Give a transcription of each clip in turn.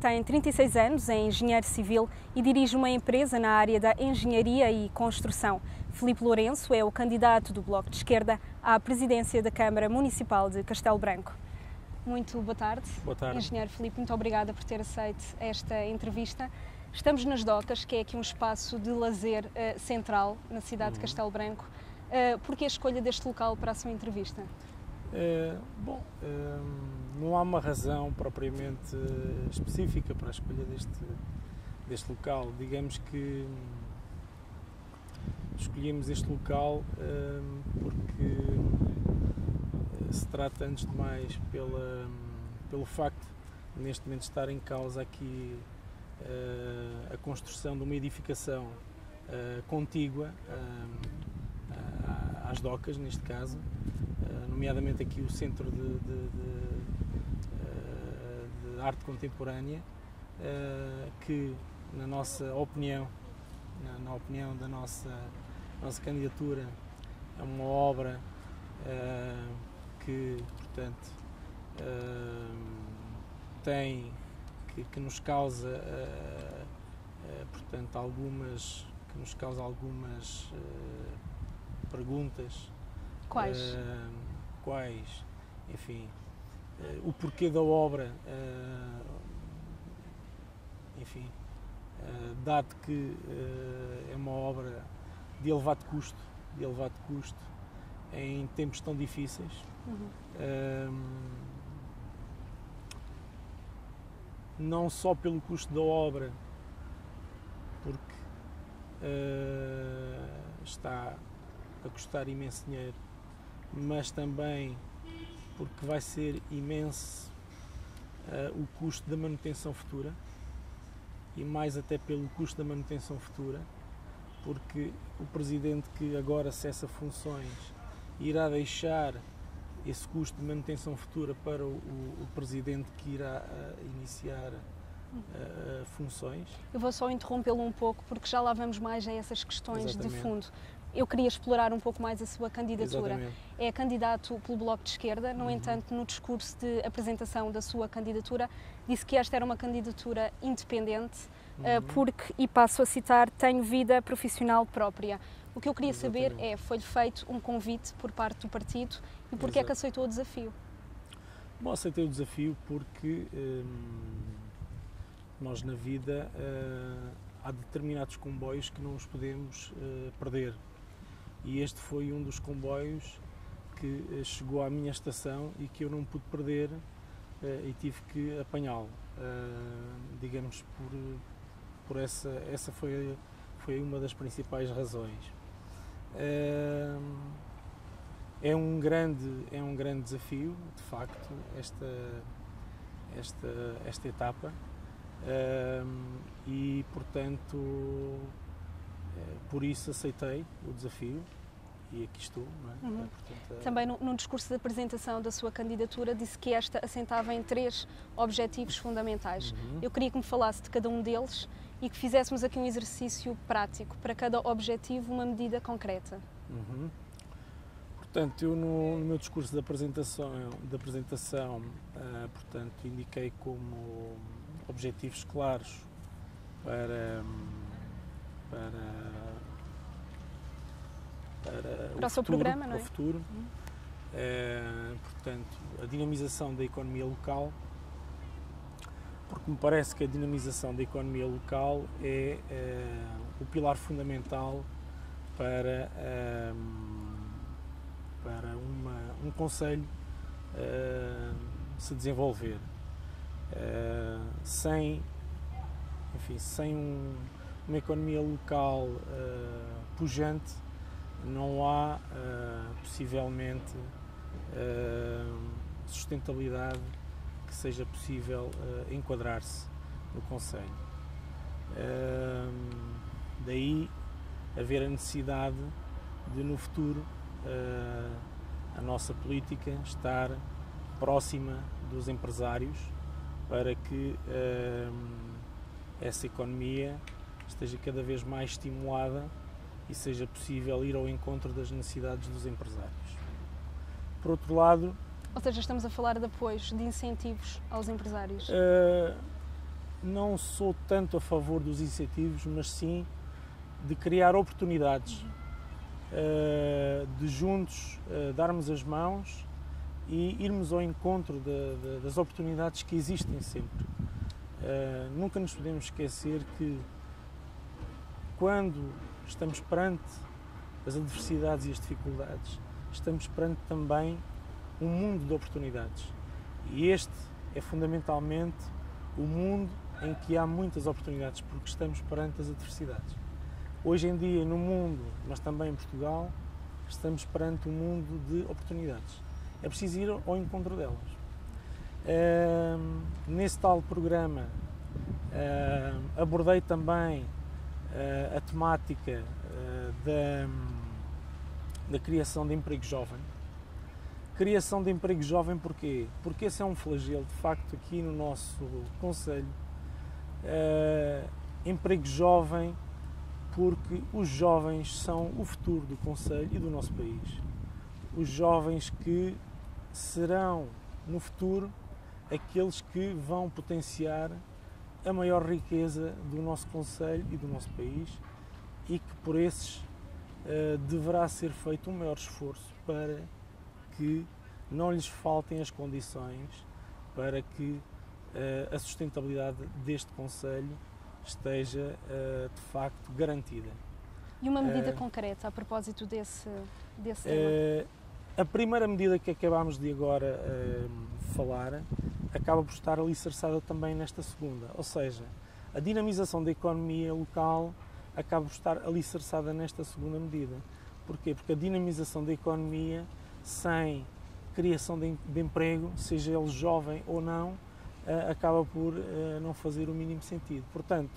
Tem 36 anos, é engenheiro civil e dirige uma empresa na área da engenharia e construção. Filipe Lourenço é o candidato do Bloco de Esquerda à presidência da Câmara Municipal de Castelo Branco. Muito boa tarde. Boa tarde. Engenheiro Filipe, muito obrigada por ter aceito esta entrevista. Estamos nas Docas, que é aqui um espaço de lazer uh, central na cidade uhum. de Castelo Branco. Uh, Por que a escolha deste local para a sua entrevista? É, bom, é, não há uma razão propriamente específica para a escolha deste, deste local. Digamos que escolhemos este local é, porque se trata, antes de mais, pela, pelo facto de neste momento estar em causa aqui a construção de uma edificação contígua às docas, neste caso, eh, nomeadamente aqui o Centro de, de, de, eh, de Arte Contemporânea, eh, que, na nossa opinião, na, na opinião da nossa, nossa candidatura, é uma obra que, portanto, tem, que, que, nos causa, portanto, algumas, que nos causa algumas perguntas Quais? Uh, quais, enfim, uh, o porquê da obra, uh, enfim, dado que é uma obra de elevado custo, de elevado custo em tempos tão difíceis. Uhum. Não só pelo custo da obra, porque está a custar imenso dinheiro, mas também porque vai ser imenso uh, o custo da manutenção futura e mais até pelo custo da manutenção futura, porque o presidente que agora cessa funções irá deixar esse custo de manutenção futura para o, o, presidente que irá uh, iniciar uh, funções. Eu vou só interrompê-lo um pouco porque já lá vamos mais a essas questões Exatamente. de fundo eu queria explorar um pouco mais a sua candidatura. Exatamente. É candidato pelo Bloco de Esquerda, no uhum. entanto, no discurso de apresentação da sua candidatura, disse que esta era uma candidatura independente, uhum. porque, e passo a citar, tenho vida profissional própria. O que eu queria Exatamente. saber é, foi-lhe feito um convite por parte do partido e por que é que aceitou o desafio? Bom, aceitei o desafio porque hum, nós na vida hum, há determinados comboios que não os podemos hum, perder e este foi um dos comboios que eh, chegou à minha estação e que eu não pude perder uh, e tive que apanhá-lo. Digamos por, por essa essa foi foi uma das principais razões. É um grande é um grande desafio, de facto, esta esta esta etapa e portanto eh, por isso aceitei o desafio e aqui estou. É? Uhum. Portanto, é... Também no, discurso de apresentação da sua candidatura disse que esta assentava em três objetivos fundamentais. Uhum. Eu queria que me falasse de cada um deles e que fizéssemos aqui um exercício prático, para cada objetivo uma medida concreta. Uhum. Portanto, eu no, no, meu discurso de apresentação, de apresentação uh, portanto, indiquei como objetivos claros para para, para, para o, o seu futuro, programa, não é? o futuro. Uhum. É, portanto, a dinamização da economia local, porque me parece que a dinamização da economia local é, é o pilar fundamental para, é, para uma, um conselho é, se desenvolver. É, sem, enfim, sem um, uma economia local uh, pujante, não há uh, possivelmente uh, sustentabilidade que seja possível enquadrar-se no Conselho. daí haver a necessidade de, no futuro, a nossa política estar próxima dos empresários para que essa economia esteja cada vez mais estimulada e seja possível ir ao encontro das necessidades dos empresários. Por outro lado. Ou seja, estamos a falar de apoios, de incentivos aos empresários? Uh, não sou tanto a favor dos incentivos, mas sim de criar oportunidades, uh, de juntos uh, darmos as mãos e irmos ao encontro de, de, das oportunidades que existem sempre. nunca nos podemos esquecer que quando estamos perante as adversidades e as dificuldades, estamos perante também um mundo de oportunidades. E este é fundamentalmente o mundo em que há muitas oportunidades, porque estamos perante as adversidades. Hoje em dia, no mundo, mas também em Portugal, estamos perante um mundo de oportunidades. É preciso ir ao encontro delas. nesse tal programa, abordei também uh, a temática uh, da, da criação de emprego jovem. Criação de emprego jovem porquê? Porque esse é um flagelo, de facto, aqui no nosso Conselho. Uh, emprego jovem porque os jovens são o futuro do Conselho e do nosso país. Os jovens que serão, no futuro, aqueles que vão potenciar a maior riqueza do nosso Conselho e do nosso país e que por esses uh, deverá ser feito um maior esforço para que não lhes faltem as condições para que uh, a sustentabilidade deste Conselho esteja uh, de facto garantida. E uma medida concreta a propósito desse, desse tema? a primeira medida que acabámos de agora falar acaba por estar alicerçada também nesta segunda. Ou seja, a dinamização da economia local acaba por estar alicerçada nesta segunda medida. Porquê? Porque a dinamização da economia sem criação de, emprego, seja ele jovem ou não, eh, acaba por eh, não fazer o mínimo sentido. Portanto,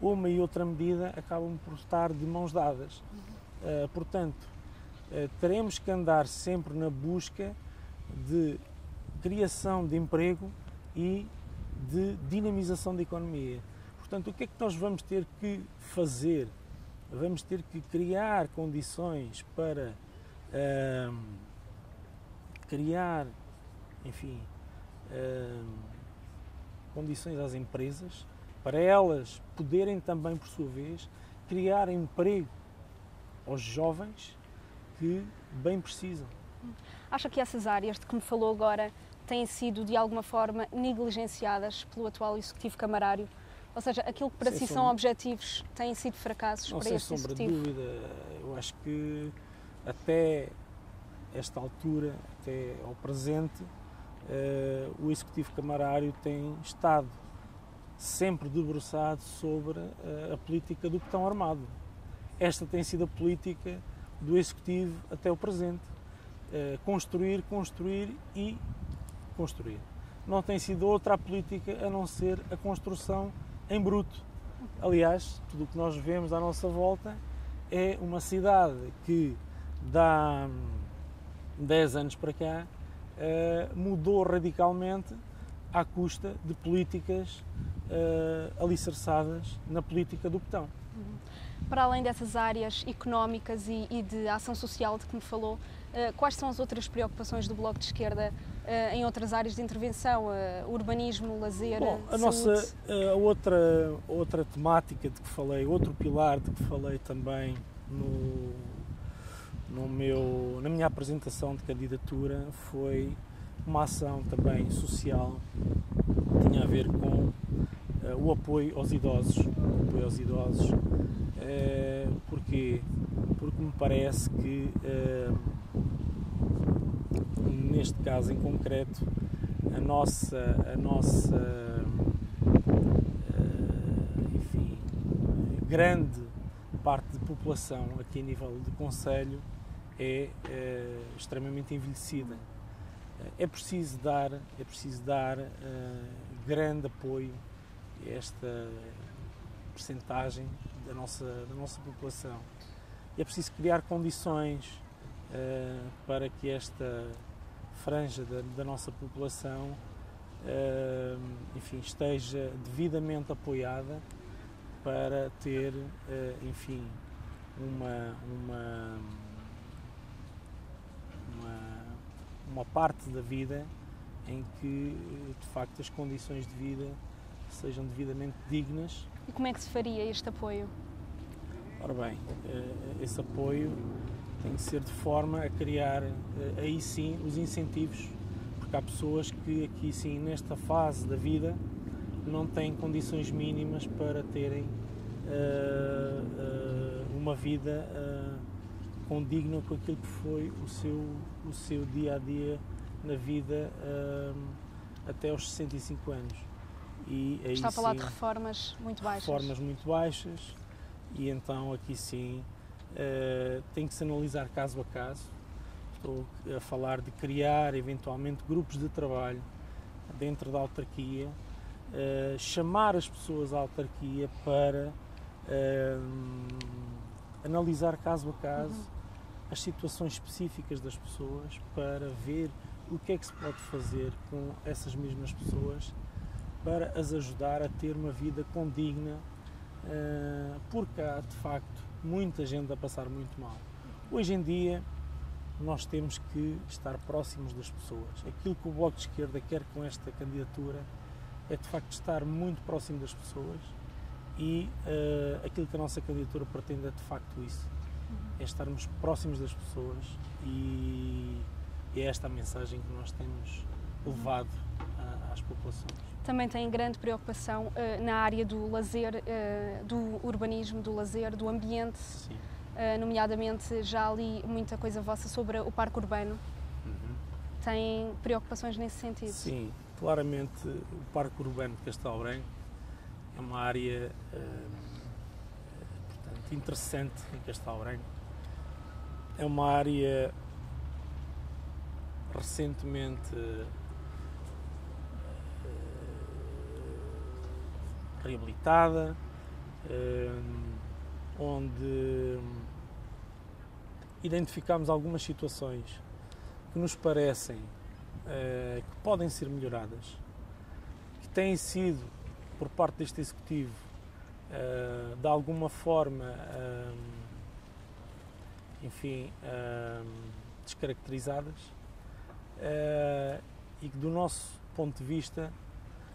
uma e outra medida acabam por estar de mãos dadas. Eh, portanto, teremos que andar sempre na busca de criação de emprego e de dinamização da economia. Portanto, o que é que nós vamos ter que fazer? Vamos ter que criar condições para criar, enfim, condições às empresas para elas poderem também, por sua vez, criar emprego aos jovens que bem precisam. Acha que essas áreas de que me falou agora têm sido de alguma forma negligenciadas pelo atual executivo camarário? Ou seja, aquilo que para sem si sombra. são objetivos têm sido fracassos Não, para sem este sombra executivo? de dúvida. Eu acho que até esta altura, até ao presente, uh, o executivo camarário tem estado sempre debruçado sobre uh, a política do botão armado. Esta tem sido a política do executivo até o presente. Uh, construir, construir e construir. Não tem sido outra política a não ser a construção em bruto. Aliás, tudo o que nós vemos à nossa volta é uma cidade que dá 10 anos para cá uh, mudou radicalmente à custa de políticas uh, alicerçadas na política do botão. Para além dessas áreas económicas e, e de ação social de que me falou, uh, quais são as outras preocupações do Bloco de Esquerda uh, em outras áreas de intervenção, uh, urbanismo, lazer, Bom, a saúde. nossa a outra outra temática de que falei, outro pilar de que falei também no no meu na minha apresentação de candidatura foi uma ação também social que tinha a ver com o apoio aos idosos, o apoio aos idosos. Uh, porquê? Porque me parece que uh, neste caso em concreto, a nossa, a nossa eh, enfim, grande parte de população aqui a nível de Conselho é, extremamente envelhecida. É preciso dar, é preciso dar grande apoio esta percentagem da nossa, da nossa população. é preciso criar condições uh, para que esta franja da, da nossa população uh, enfim, esteja devidamente apoiada para ter, enfim, uma, uma, uma, uma parte da vida em que, de facto, as condições de vida sejam devidamente dignas. E como é que se faria este apoio? Ora bem, esse apoio tem que ser de forma a criar aí sim os incentivos, porque há pessoas que aqui sim, nesta fase da vida, não têm condições mínimas para terem uh, uma vida condigna com aquilo que foi o seu, o seu dia a dia na vida até aos 65 anos. E Está a falar sim, de reformas muito baixas. Reformas muito baixas, e então aqui sim tem que se analisar caso a caso. Estou a falar de criar eventualmente grupos de trabalho dentro da autarquia uh, chamar as pessoas à autarquia para uh, analisar caso a caso uhum. as situações específicas das pessoas para ver o que é que se pode fazer com essas mesmas pessoas para as ajudar a ter uma vida condigna, uh, porque há de facto muita gente a passar muito mal. Hoje em dia nós temos que estar próximos das pessoas. Aquilo que o Bloco de Esquerda quer com esta candidatura é de facto estar muito próximo das pessoas e uh, aquilo que a nossa candidatura pretende é de facto isso. É estarmos próximos das pessoas e é esta a mensagem que nós temos levado às populações. Também tem grande preocupação uh, na área do lazer, uh, do urbanismo, do lazer, do ambiente. Sim. nomeadamente, já li muita coisa vossa sobre o parque urbano. Uhum. Tem preocupações nesse sentido? Sim, Claramente, o Parque Urbano de Castelo Branco é uma área eh, portanto, interessante em Castelo Branco. É uma área recentemente eh, reabilitada, eh, onde identificamos algumas situações que nos parecem uh, que podem ser melhoradas, que têm sido, por parte deste Executivo, uh, de alguma forma, eh, enfim, descaracterizadas e que, do nosso ponto de vista.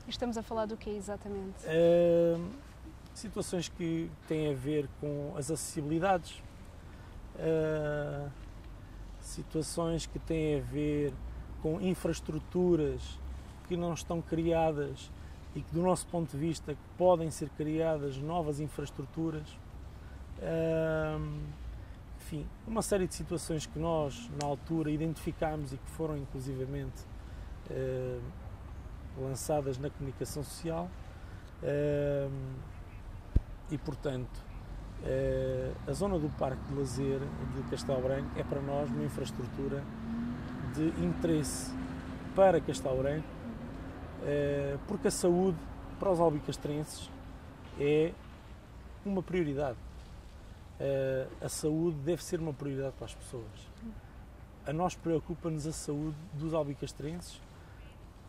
Estamos a falar do que exatamente? situações que têm a ver com as acessibilidades, situações que têm a ver com infraestruturas que não estão criadas e que, do nosso ponto de vista, podem ser criadas novas infraestruturas. enfim, uma série de situações que nós, na altura, identificámos e que foram, inclusivamente, uh, lançadas na comunicação social. Uh, e, portanto, uh, a zona do Parque de Lazer de Castelo Branco é para nós uma infraestrutura de interesse para Castelo Branco, eh, porque a saúde para os albicastrenses é uma prioridade. Eh, a saúde deve ser uma prioridade para as pessoas. A nós preocupa-nos a saúde dos albicastrenses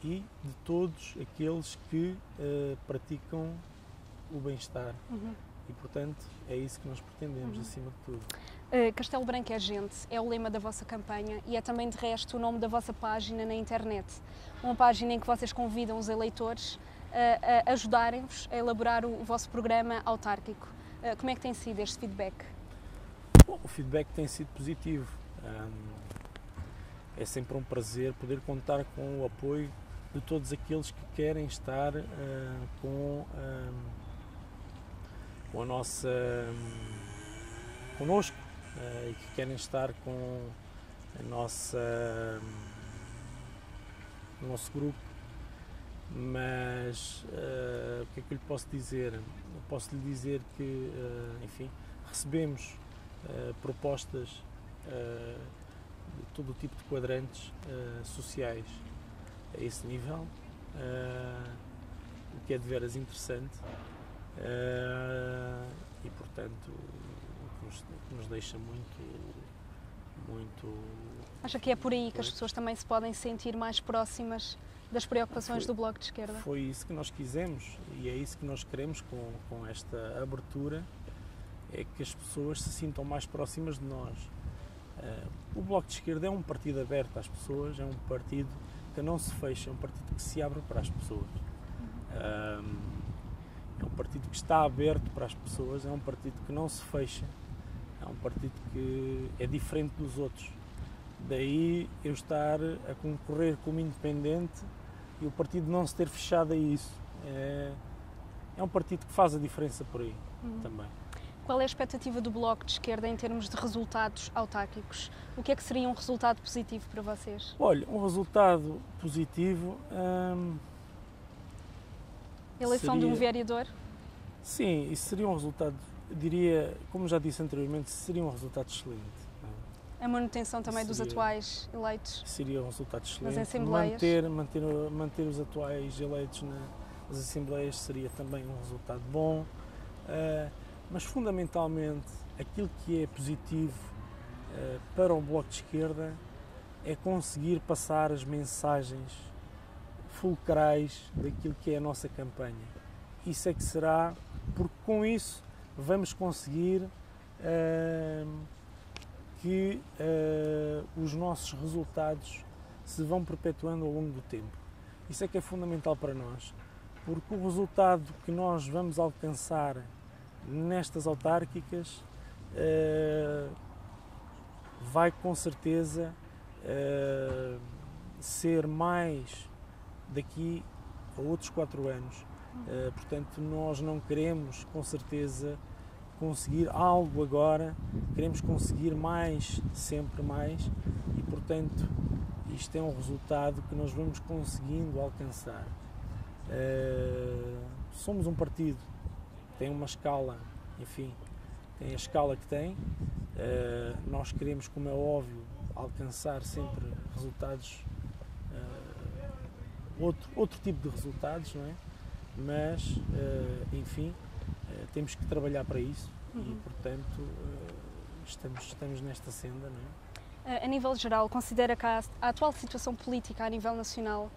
e de todos aqueles que uh, praticam o bem-estar. Uhum. E, portanto, é isso que nós pretendemos, uhum. acima de tudo. Uh, Castelo Branco é gente, é o lema da vossa campanha e é também, de resto, o nome da vossa página na internet. Uma página em que vocês convidam os eleitores uh, a ajudarem-vos a elaborar o, o, vosso programa autárquico. Uh, como é que tem sido este feedback? Bom, o feedback tem sido positivo. Um, é sempre um prazer poder contar com o apoio de todos aqueles que querem estar com, um, com a nossa. Um, connosco uh, e que querem estar com a nossa, o nosso grupo. Mas uh, o que é que eu lhe posso dizer? Eu posso lhe dizer que, uh, enfim, recebemos propostas de todo o tipo de quadrantes sociais a esse nível, o que é de veras interessante. e portanto nos, nos deixa muito muito. Acha que é por aí que as pessoas também se podem sentir mais próximas das preocupações Foi- do Bloco de Esquerda? Foi isso que nós quisemos e é isso que nós queremos com, com esta abertura, é que as pessoas se sintam mais próximas de nós. Eh, o Bloco de Esquerda é um partido aberto às pessoas, é um partido não se fecha, é um partido que se abre para as pessoas. É um partido que está aberto para as pessoas, é um partido que não se fecha, é um partido que é diferente dos outros. Daí eu estar a concorrer como independente e o partido não se ter fechado a isso. É, é um partido que faz a diferença por aí Uhum. também. Qual é a expectativa do Bloco de Esquerda em termos de resultados autárquicos? O que é que seria um resultado positivo para vocês? Olha, um resultado positivo, hum, Eleição de um Seria- vereador? sim, isso seria um resultado, diria, como já disse anteriormente, seria um resultado excelente. é? A manutenção também dos Seria- atuais eleitos? Seria um resultado excelente. assembleias? Manter, manter, manter os atuais eleitos na- nas assembleias seria também um resultado bom. Ah, mas fundamentalmente aquilo que é positivo ah, para o Bloco de Esquerda é conseguir passar as mensagens fulcrais daquilo que é a nossa campanha. Isso é que será, porque com isso vamos conseguir ah, que ah, os nossos resultados se vão perpetuando ao longo do tempo. Isso é que é fundamental para nós, porque o resultado que nós vamos alcançar nestas autárquicas eh, vai com certeza eh, ser mais daqui a outros quatro anos. Eh, portanto, nós não queremos com certeza conseguir algo agora, queremos conseguir mais, sempre mais, e portanto, isto é um resultado que nós vamos conseguindo alcançar. Somos um partido tem uma escala, enfim, tem a escala que tem. Eh, nós queremos, como é óbvio, alcançar sempre resultados, eh, outro, outro tipo de resultados, não é? Mas, eh, enfim, temos que trabalhar para isso e, Uhum. portanto, eh, estamos, estamos nesta senda, não é? A a nível geral, considera que a, a atual situação política a nível nacional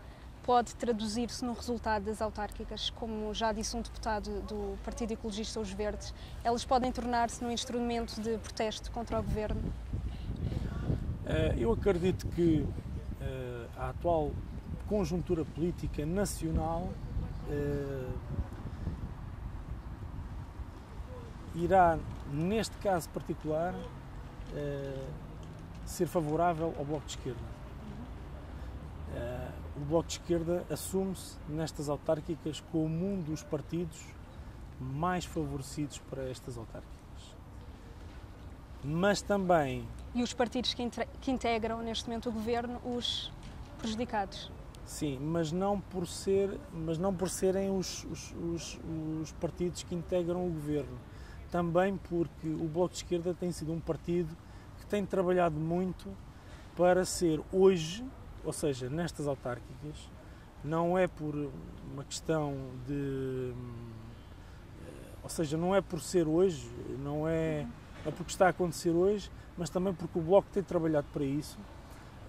pode traduzir-se no resultado das autárquicas? Como já disse um deputado do Partido Ecologista Os Verdes, elas podem tornar-se num instrumento de protesto contra o governo? Eh, Eu acredito que eh, a atual conjuntura política nacional eh, irá, neste caso particular, ser favorável ao Bloco de Esquerda. O Bloco de Esquerda assume-se nestas autárquicas como um dos partidos mais favorecidos para estas autárquicas. Mas também E os partidos que, que integram neste momento o governo, os prejudicados? Sim, mas não por, ser, mas não por serem os, os, os, os partidos que integram o governo. Também porque o Bloco de Esquerda tem sido um partido que tem trabalhado muito para ser hoje, ou seja, nestas autárquicas, não é por uma questão de. eh, Ou seja, não é por ser hoje, não é, é porque está a acontecer hoje, mas também porque o Bloco tem trabalhado para isso.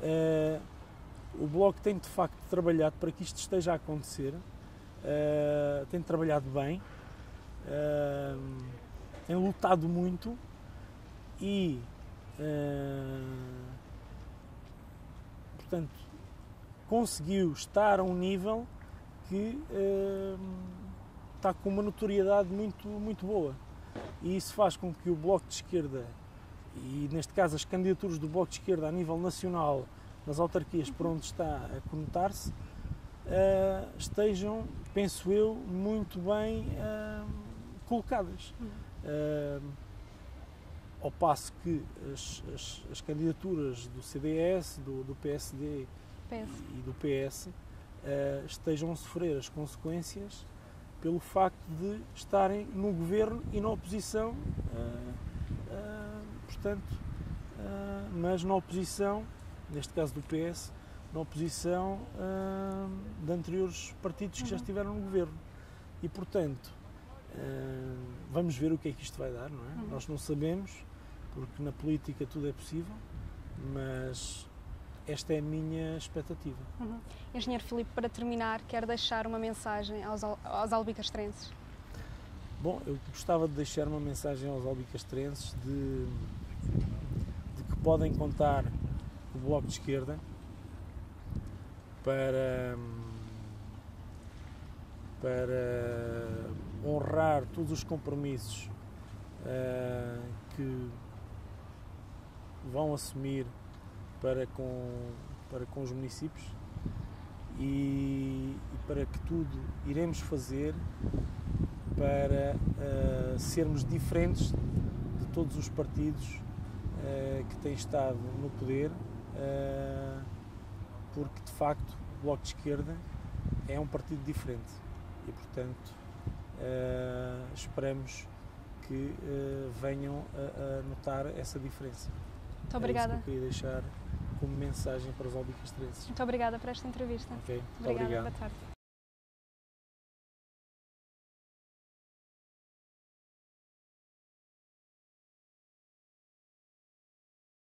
Eh, o Bloco tem de facto trabalhado para que isto esteja a acontecer, eh, tem trabalhado bem, tem lutado muito e, portanto, conseguiu estar a um nível que eh, está com uma notoriedade muito, muito boa. E isso faz com que o Bloco de Esquerda, e neste caso as candidaturas do Bloco de Esquerda a nível nacional, nas autarquias por onde está a conotar-se, eh, estejam, penso eu, muito bem eh, colocadas. Eh, ao passo que as, as- as candidaturas do CDS, do, do PSD PS. e do PS eh, estejam a sofrer as consequências pelo facto de estarem no governo e na oposição. eh, portanto, mas na oposição, neste caso do PS, na oposição eh, de anteriores partidos que já Uhum. estiveram no governo. E, portanto, eh, vamos ver o que é que isto vai dar, não é? Uhum. Nós não sabemos, porque na política tudo é possível. mas esta é a minha expectativa. Uhum. Engenheiro Filipe, para terminar, quer deixar uma mensagem aos, aos albicastrenses? Bom, eu gostava de deixar uma mensagem aos albicastrenses de, de que podem contar o Bloco de Esquerda para, para honrar todos os compromissos uh, que vão assumir para com, para com os municípios e, e para que tudo iremos fazer para uh, sermos diferentes de todos os partidos uh, que têm estado no poder, uh, porque de facto o Bloco de Esquerda é um partido diferente e, portanto, esperamos que venham a, a notar essa diferença. Muito obrigada. É isso que eu queria deixar como mensagem para os albicastrenses. Muito obrigada por esta entrevista. Ok, obrigada. Obrigado. Boa tarde.